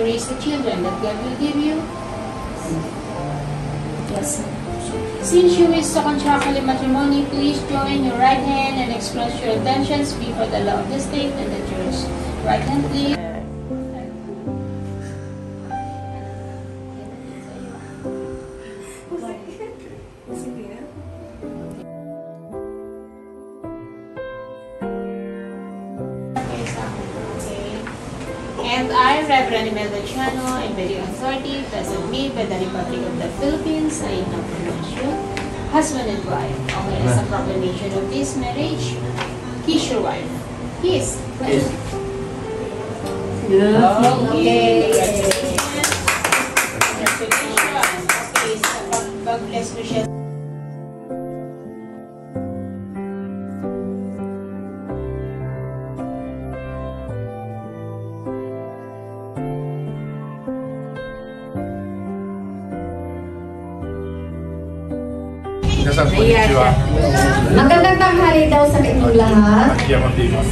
Raise the children that God will give you? Yes. Since you wish contract holy matrimony, please join your right hand and express your intentions before the law of the state and the church. Right hand, please. As I, Reverend Melvachano, in very authority, present me by the Republic of the Philippines, I acknowledge you, husband and wife, only as a proclamation of this marriage, he is your wife. He is. Yes. Okay. Yes. Minasan, konnichiwa. Magandang tanghali daw sa inyong lahat. Akiyama Dimas.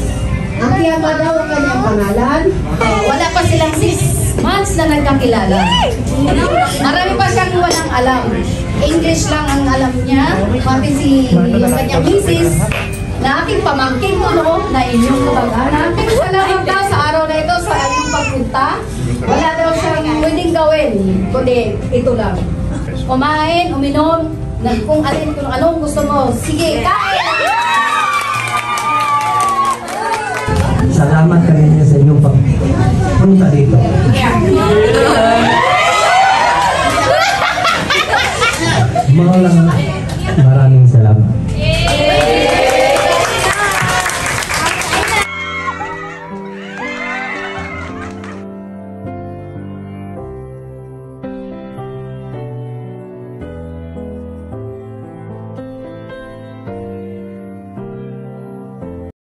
Akiyama daw ang kanyang pangalan. Ah, wala pa silang six months na nagkakilala. Marami pa siyang walang alam. English lang ang alam niya. Pati si yung kanyang misis na aking pamangkin ko noon na inyong kapag-anak. Salamat daw sa araw na ito sa inyong pagpunta. Wala daw siyang pwedeng gawin, kundi ito lang. Kumain, uminom, na kung alin, kung anong gusto mo. Sige, kain! Salamat kanina sa inyong pagpunta dito. Mga lang maraming salamat.